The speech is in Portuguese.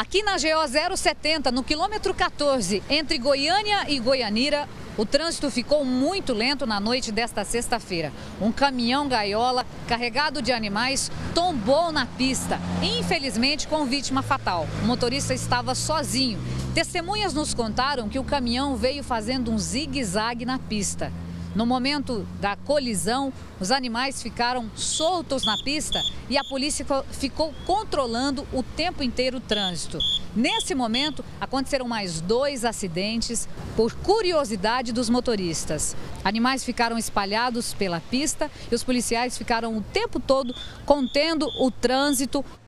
Aqui na GO 070, no quilômetro 14, entre Goiânia e Goianira, o trânsito ficou muito lento na noite desta sexta-feira. Um caminhão gaiola carregado de animais tombou na pista, infelizmente com vítima fatal. O motorista estava sozinho. Testemunhas nos contaram que o caminhão veio fazendo um zigue-zague na pista. No momento da colisão, os animais ficaram soltos na pista e a polícia ficou controlando o tempo inteiro o trânsito. Nesse momento, aconteceram mais dois acidentes por curiosidade dos motoristas. Animais ficaram espalhados pela pista e os policiais ficaram o tempo todo contendo o trânsito